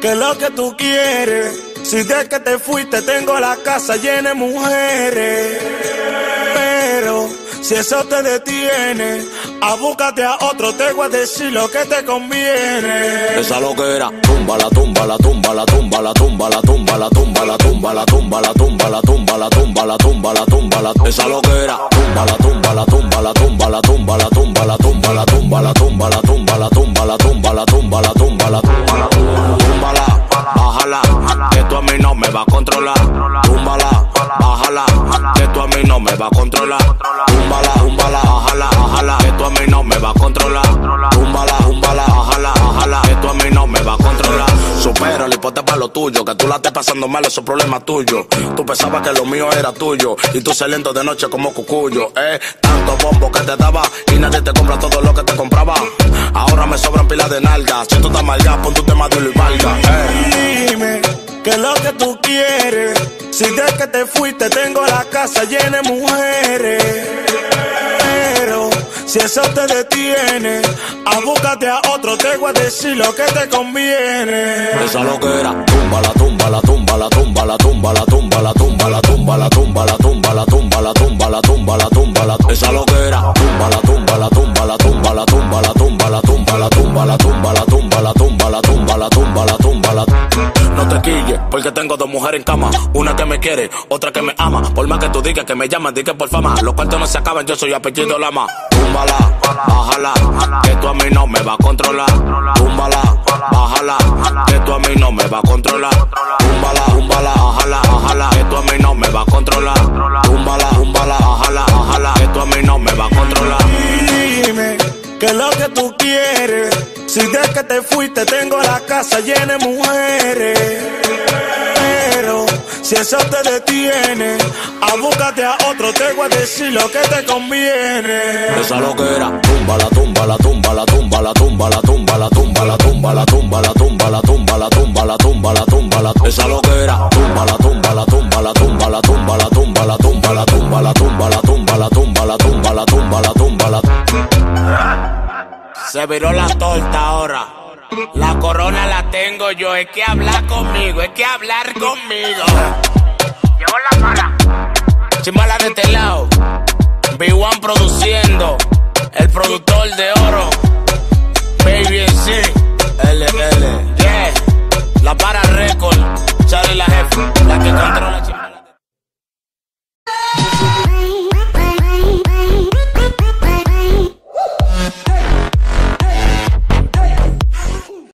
¿qué es lo que tú quieres? Si de que te fuiste tengo la casa llena de mujeres. Pero si eso te detiene, abúcate a otro, te voy a decir lo que te conviene. Esa lo que era, tumba la tumba la tumba la tumba la tumba la tumba la tumba la tumba la tumba la tumba la tumba la tumba la tumba la tumba la esa lo que era, tumba la tumba la tumba la tumba la tumba la tumba la tumba la tumba la tumba la tumba la tumba la tumba la tumba la tumba la tumba la túmbala, va a controlar. Túmbala, bájala, que tú a mí no me va a controlar. Túmbala, túmbala, bájala, bájala, que tú a mí no me va a controlar. Túmbala, túmbala, bájala, bájala, que tú a mí no me va a controlar. Supera, y ponte para lo tuyo, que tú la estés pasando mal, eso es problema tuyo. Tú pensabas que lo mío era tuyo, y tú saliendo de noche como cucuyo, eh. Tanto bombo que te daba, y nadie te compra todo lo que te compraba. Ahora me sobran pilas de nalgas, si tú estás mal ya, pon tu tema de y valga, eh. ¿Qué es lo que tú quieres? Si de que te fuiste tengo la casa llena de mujeres. Pero si eso te detiene, abúcate a otro, te voy a decir lo que te conviene. Esa lo que era, tumba la tumba la tumba la tumba la tumba la tumba la tumba la tumba la tumba la tumba la tumba la tumba la tumba la tumba la esa lo no te quilles, porque tengo dos mujeres en cama. Una que me quiere, otra que me ama. Por más que tú digas que me llaman, di que por fama. Los cuartos no se acaban, yo soy apellido Lama. Túmbala, bájala, que tú a mí no me va a controlar. Túmbala, bájala, que tú a mí no me va a controlar. Túmbala, túmbala, bájala, bájala, que tú a mí no me va a controlar. Túmbala, túmbala, bájala, bájala, que tú a mí no me va a controlar. Dime, ¿qué es lo que tú quieres? Si de que te fuiste tengo la casa llena de mujeres. Pero si eso te detiene, abúcate a otro, te voy a decir lo que te conviene. Esa lo que era, tumba la tumba la tumba la tumba la tumba la tumba la tumba la tumba la tumba la tumba la tumba la tumba la tumba la tumba la esa lo que era, tumba la tumba la tumba la tumba la tumba la tumba la tumba la tumba la tumba la tumba la tumba se viró la torta ahora. La corona la tengo yo, es que hablar conmigo, es que hablar conmigo. Llevo la mala. Chimbala de este lado. B1 produciendo. El productor de oro. Baby C. LL. Yeah. La para record. Charlie la jefe. La que controla.